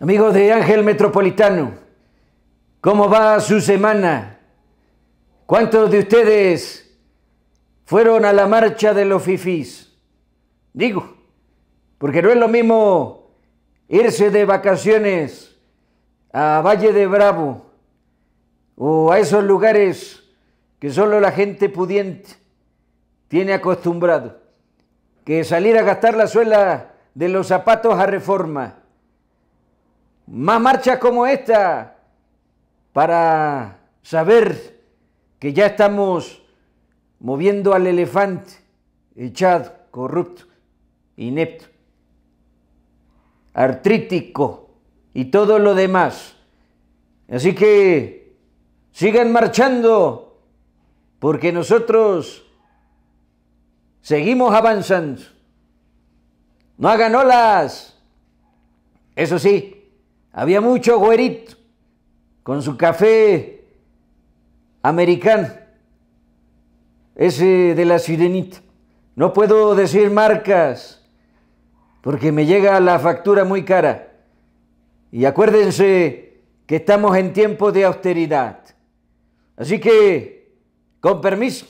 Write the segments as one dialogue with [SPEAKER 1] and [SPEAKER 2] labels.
[SPEAKER 1] Amigos de Ángel Metropolitano, ¿cómo va su semana? ¿Cuántos de ustedes fueron a la marcha de los fifís? Digo, porque no es lo mismo irse de vacaciones a Valle de Bravo o a esos lugares que solo la gente pudiente tiene acostumbrado, que salir a gastar la suela de los zapatos a reforma más marchas como esta para saber que ya estamos moviendo al elefante echado, corrupto, inepto, artrítico y todo lo demás. Así que sigan marchando porque nosotros seguimos avanzando. No hagan olas. Eso sí, había mucho güerito con su café americano, ese de la sirenita. No puedo decir marcas porque me llega la factura muy cara. Y acuérdense que estamos en tiempo de austeridad. Así que, con permiso,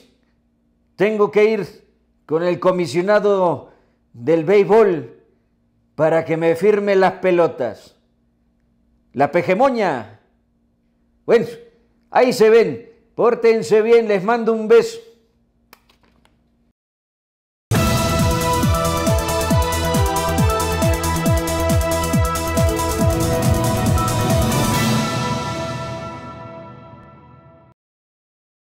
[SPEAKER 1] tengo que ir con el comisionado del béisbol para que me firme las pelotas. La pejemoña. Bueno, ahí se ven. Pórtense bien, les mando un beso.